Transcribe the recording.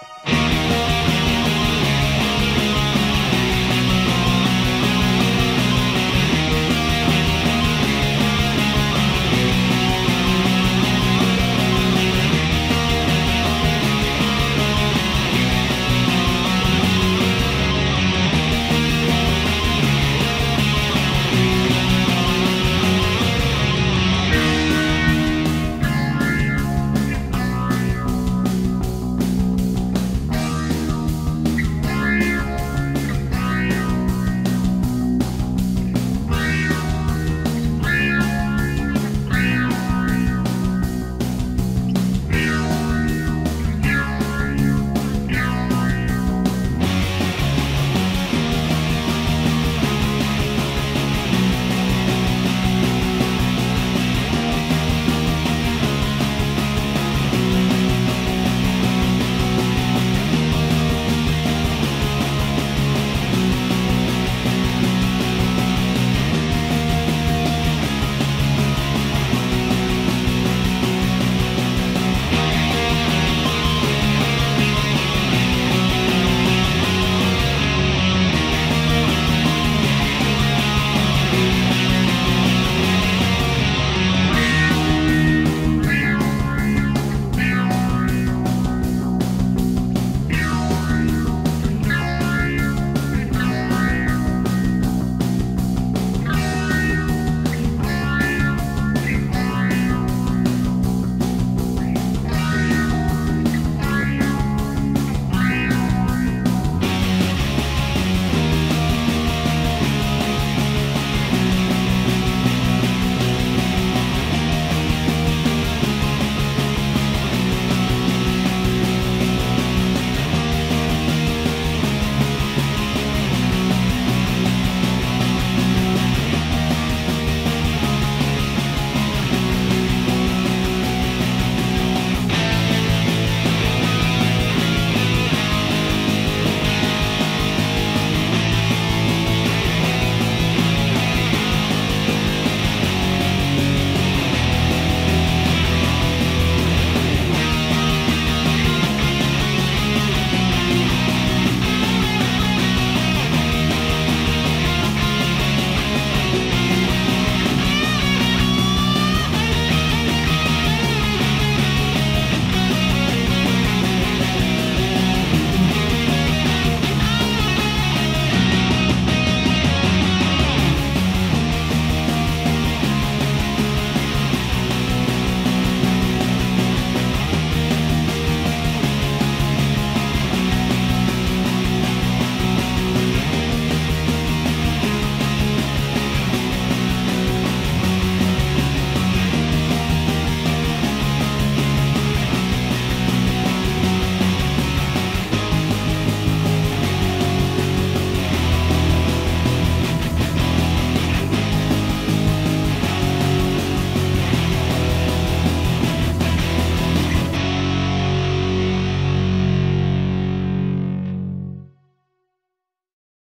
Yeah.